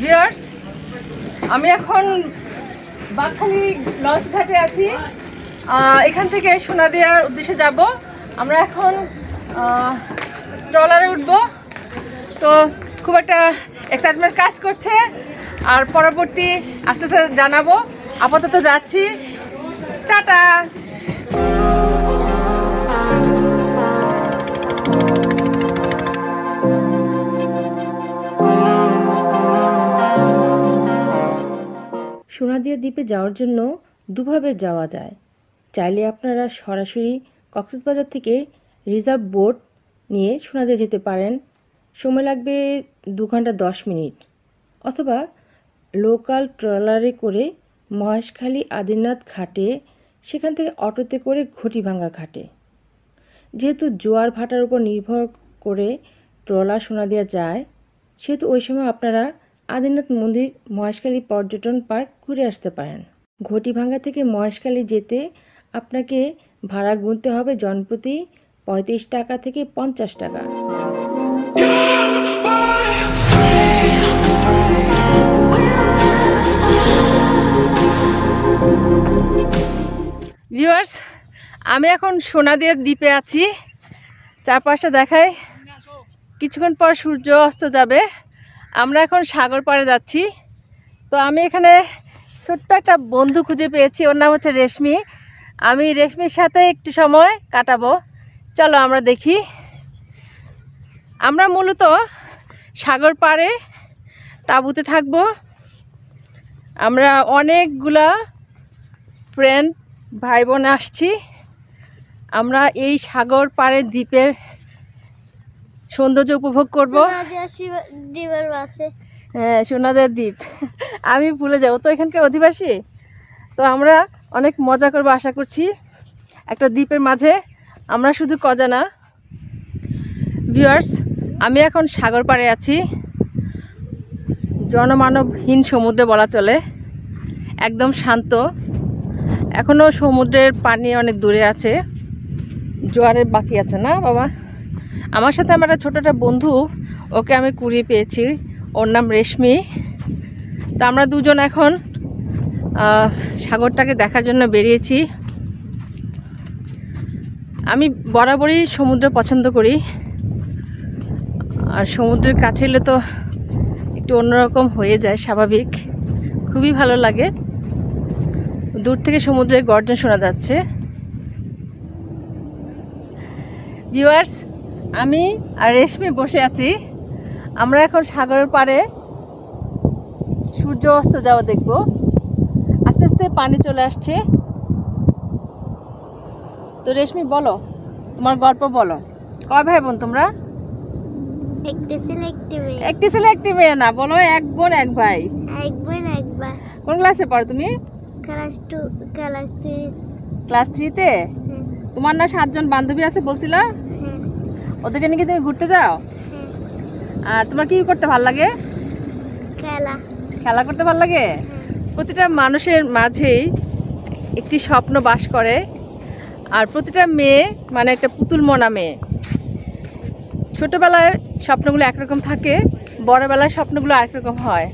Viewers আমি এখন বাকখালি launch ঘাটে আছি। এখান থেকে সোনাদিয়ার উদ্দেশ্যে যাব। আমরা এখন ট্রলারে উঠব। তো খুব একটা এক্সাইটমেন্ট কাজ করছে। আর পরবর্তী আস্তে আস্তে জানাব। আপাতত যাচ্ছি। টাটা! সোনাদিয়া দ্বীপে যাওয়ার জন্য দুভাবে যাওয়া যায়। চাইলে আপনারা সরাসরি কক্সবাজার থেকে রিজার্ভ বোট নিয়ে সোনাদিয়া যেতে পারেন। সময় লাগবে দু ঘণ্টা দশ মিনিট। অথবা লোকাল ট্রলারে করে মহেশখালী আদিনাথ ঘাটে, সেখান থেকে অটোতে করে ঘটিভাঙ্গা ঘাটে। যেহেতু জোয়ার ভাটার উপর নির্ভর করে ট্রলার সোনাদিয়া যায়, সেহেতু ওই সময় আপনারা আদিনাথ মন্দির, মহেশখালী পর্যটন পার্ক ঘুরে আসতে পারেন। ঘটিভাঙ্গা থেকে মহেশখালী যেতে আপনাকে ভাড়া গুনতে হবে জনপ্রতি পঁয়ত্রিশ টাকা থেকে পঞ্চাশ টাকা। ভিউয়ার্স, আমি এখন সোনাদিয়া দ্বীপে আছি। চারপাশটা দেখায় কিছুক্ষণ পর সূর্য অস্ত যাবে। আমরা এখন সাগর পাড়ে যাচ্ছি। তো আমি এখানে ছোট্ট একটা বন্ধু খুঁজে পেয়েছি, ওর নাম হচ্ছে রেশমি। আমি রেশমির সাথে একটু সময় কাটাবো। চলো আমরা দেখি। আমরা মূলত সাগর পাড়ে তাঁবুতে থাকব। আমরা অনেকগুলা ফ্রেন্ড ভাই বোন আসছি। আমরা এই সাগর পাড়ের দ্বীপের সৌন্দর্য উপভোগ করব। হ্যাঁ সোনাদের দ্বীপ। আমি ভুলে যাব। তো এখানকার অধিবাসী? তো আমরা অনেক মজা করব আশা করছি। একটা দ্বীপের মাঝে। আমরা শুধু কজা না ভিউয়ার্স আমি এখন সাগর পাড়ে আছি। জনমানবহীন সমুদ্রে বলা চলে। একদম শান্ত। এখনও সমুদ্রের পানি অনেক দূরে আছে। জোয়ারের বাকি আছে না বাবা? আমার সাথে আমার একটা ছোটো একটা বন্ধু, ওকে আমি কুড়িয়ে পেয়েছি। ওর নাম রেশমি। তো আমরা দুজন এখন সাগরটাকে দেখার জন্য বেরিয়েছি। আমি বরাবরই সমুদ্র পছন্দ করি। আর সমুদ্রের কাছে এলে তো একটু অন্যরকম হয়ে যায়, স্বাভাবিক। খুবই ভালো লাগে। দূর থেকে সমুদ্রের গর্জন শোনা যাচ্ছে। ভিউয়ার্স আমি আর রেশমি বসে আছি। আমরা এখন সাগরের পাড়ে সূর্য অস্ত যাওয়া দেখব। আস্তে আস্তে পানি চলে আসছে। তো রেশমি বলো তোমার গল্প বলো। কয় ভাই বোন তোমরা? একটি ছেলে একটি মেয়ে। একটি ছেলে একটি মেয়ে না বলো এক বোন এক ভাই। এক বোন এক ভাই। কোন ক্লাসে পড়ো তুমি? Class two class three. Class থ্রিতে? হ্যাঁ। তোমার না সাতজন বান্ধবী আছে বলছিলা? ওদেরকে নাকি তুমি ঘুরতে যাও? আর তোমার কি করতে ভালো লাগে? খেলা। খেলা করতে ভালো লাগে? প্রতিটা মানুষের মাঝেই একটি স্বপ্ন বাস করে আর প্রতিটা মেয়ে মানে একটা পুতুল মনা মেয়ে। ছোটোবেলায় স্বপ্নগুলো একরকম থাকে বড়বেলায় স্বপ্নগুলো আরেক রকম হয়।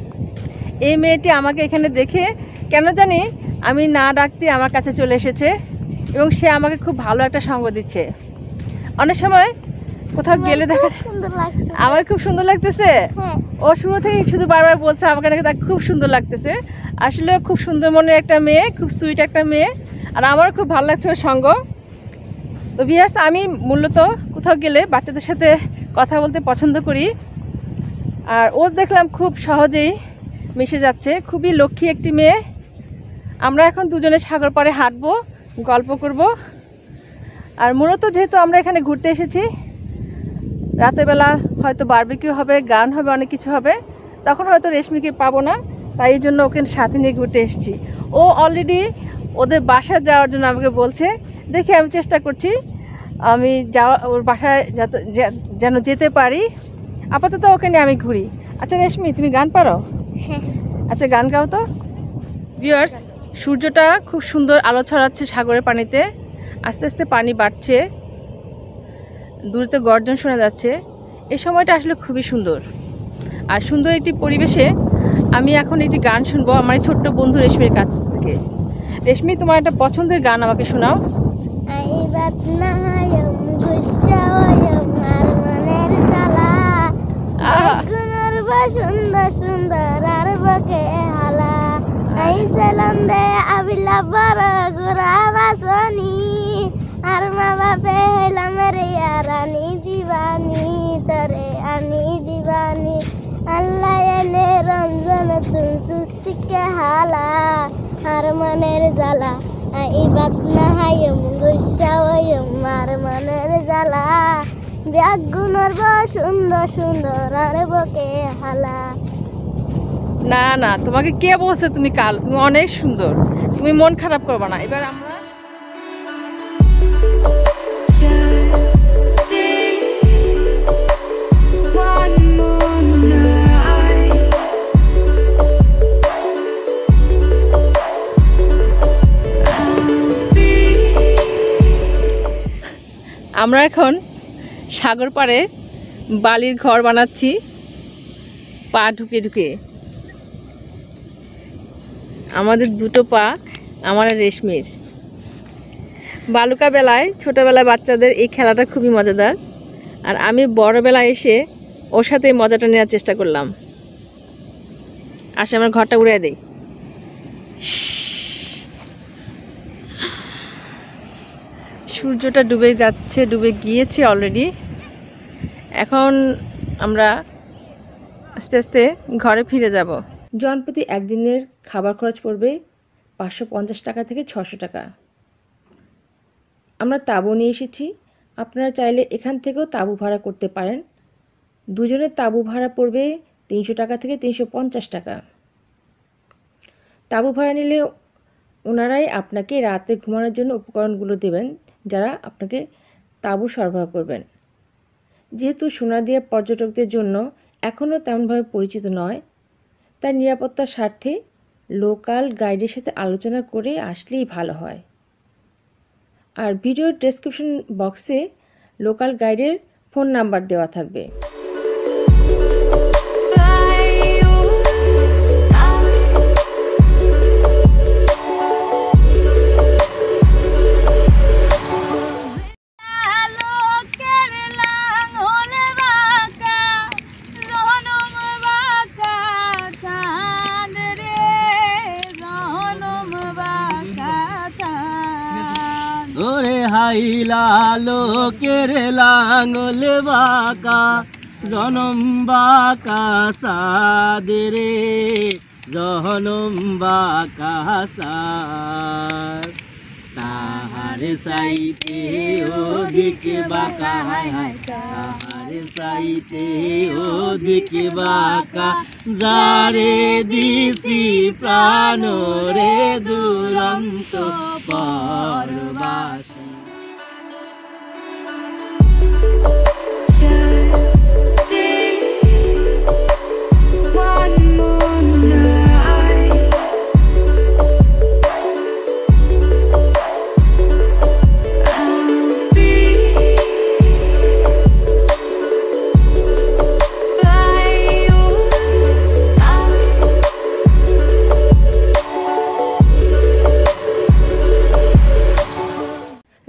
এই মেয়েটি আমাকে এখানে দেখে কেন জানি আমি না ডাকতে আমার কাছে চলে এসেছে এবং সে আমাকে খুব ভালো একটা সঙ্গ দিচ্ছে। অনেক সময় কোথাও গেলে দেখা সুন্দর আমার খুব সুন্দর লাগতেছে? হ্যাঁ। ও শুরু থেকে শুধু বারবার বলছে আমাকে নাকি তাকে খুব সুন্দর লাগতেছে। আসলে খুব সুন্দর মনের একটা মেয়ে খুব সুইট একটা মেয়ে আর আমারও খুব ভালো লাগছে ওর সঙ্গ। তো বিয়ার্স আমি মূলত কোথাও গেলে বাচ্চাদের সাথে কথা বলতে পছন্দ করি। আর ও দেখলাম খুব সহজেই মিশে যাচ্ছে। খুবই লক্ষ্মী একটি মেয়ে। আমরা এখন দুজনে সাগর পাড়ে হাঁটবো গল্প করব। আর মূলত যেহেতু আমরা এখানে ঘুরতে এসেছি রাতের বেলা হয়তো বারবিকিউ হবে গান হবে অনেক কিছু হবে। তখন হয়তো রেশমিকে পাবো না তাই এই জন্য ওকে সাথে নিয়ে ঘুরতে এসেছি। ও অলরেডি ওদের বাসায় যাওয়ার জন্য আমাকে বলছে দেখি আমি চেষ্টা করছি আমি যাওয়া ওর বাসায় যাতে- যেন যেতে পারি। আপাতত ওকে নিয়ে আমি ঘুরি। আচ্ছা রেশমি তুমি গান পারো? হ্যাঁ। আচ্ছা গান গাও তো। ভিউয়ার্স সূর্যটা খুব সুন্দর আলো ছড়াচ্ছে সাগরের পানিতে। আস্তে আস্তে পানি বাড়ছে। দূরতে গর্জন শোনা যাচ্ছে। এই সময়টা আসলে খুবই সুন্দর। আর সুন্দর একটি পরিবেশে আমি এখন একটি গান শুনব আমার ছোট্ট বন্ধু রেশমির কাছ থেকে। রেশমি তোমার একটা পছন্দের গান আমাকে শোনাও। সুন্দর সুন্দর আর বকে হালা। দে আবিলা বড় গুড়া বাসনি। আর মা বাপে তুম সুসিকে হালা আর মনের জ্বালা। আইবাত নাহায়ম গুসাওয়ম আর মনের জ্বালা। ব্যাগুণর সুন্দর সুন্দর, আর বকে হালা। না না, তোমাকে কে বলছে তুমি কাল? তুমি অনেক সুন্দর। তুমি মন খারাপ করবে না। এবার আমরা আমরা এখন সাগর পাড়ে বালির ঘর বানাচ্ছি। পা ঢুকে ঢুকে আমাদের দুটো পা, আমার রেশমির। বালুকা বেলায় ছোটোবেলায় বাচ্চাদের এই খেলাটা খুবই মজাদার। আর আমি বড়বেলায় এসে ওর সাথে মজাটা নেওয়ার চেষ্টা করলাম। আসে, আমার ঘরটা উড়ে দেই। সূর্যটা ডুবে যাচ্ছে, ডুবে গিয়েছে অলরেডি এখন আমরা আস্তে আস্তে ঘরে ফিরে যাব। জনপ্রতি একদিনের খাবার খরচ পড়বে পাঁচশো পঞ্চাশ টাকা থেকে ছশো টাকা। আমরা তাঁবু নিয়ে এসেছি। আপনারা চাইলে এখান থেকেও তাঁবু ভাড়া করতে পারেন। দুজনের তাঁবু ভাড়া পড়বে তিনশো টাকা থেকে তিনশো পঞ্চাশ টাকা। তাঁবু ভাড়া নিলে ওনারাই আপনাকে রাতে ঘুমানোর জন্য উপকরণগুলো দেবেন। যারা আপনাকে তাঁবু সরবরাহ করবেন। যেহেতু সোনাদিয়া পর্যটকদের জন্য এখনও তেমনভাবে পরিচিত নয়, তাই নিরাপত্তার স্বার্থে লোকাল গাইডের সাথে আলোচনা করে আসলেই ভালো হয়। আর ভিডিও ডেসক্রিপশন বক্সে লোকাল গাইডের ফোন নাম্বার দেওয়া থাকবে। হাইলা লোকের লাঙল বাকা, জনম বাকা সাদরে জনম বাকা সাদ। তাহার সাইতে অধিক বাকা, হায় হায়, তাহার সাইতে অধিক বাকা, যারে দিছি প্রাণ রে দুরন্ত পরবাসী।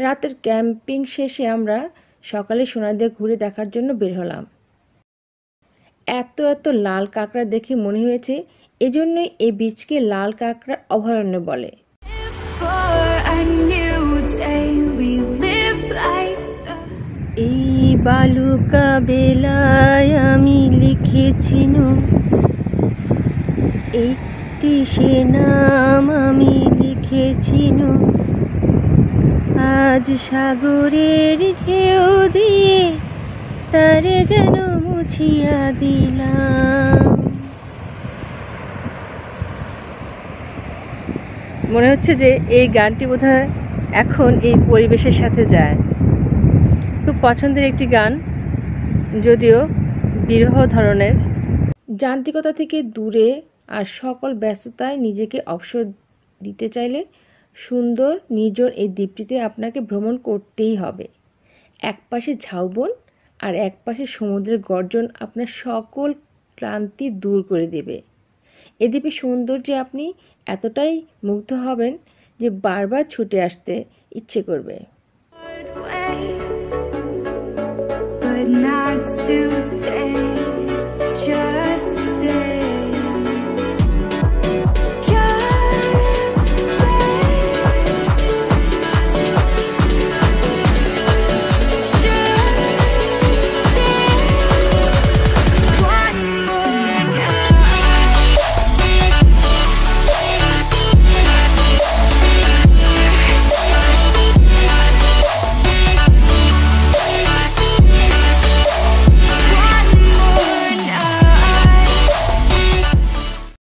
রাতের ক্যাম্পিং শেষে আমরা সকালে সোনাদিয়া ঘুরে দেখার জন্য বের হলাম এত এত লাল কাঁকড়া দেখে মনে হয়েছে এজন্যই এই বীজকে লাল কাঁকড়ার অভয়ারণ্য বলে. এই বালুকা বেলায় আমি লিখেছিল একটি সে নাম আমি লিখেছিল আজ সাগরের ঢেউ দিয়ে তারে যেন মুছিয়া দিলাম। মনে হচ্ছে যে এই গানটি বোধহয় এখন এই পরিবেশের সাথে যায়। খুব পছন্দের একটি গান, যদিও বিরহ ধরনের। যান্ত্রিকতা থেকে দূরে আর সকল ব্যস্ততায় নিজেকে অবসর দিতে চাইলে সুন্দর নির্জন এই দ্বীপটিতে আপনাকে ভ্রমণ করতেই হবে এক পাশে ঝাউবন আর এক পাশে সমুদ্রের গর্জন আপনার সকল ক্লান্তি দূর করে দেবে এ দ্বীপের সৌন্দর্যে আপনি এতটাই মুগ্ধ হবেন যে বারবার ছুটে আসতে ইচ্ছে করবে not today. Just stay.